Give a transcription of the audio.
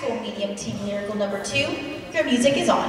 School Medium Team Lyrical Number 2. Your music is on.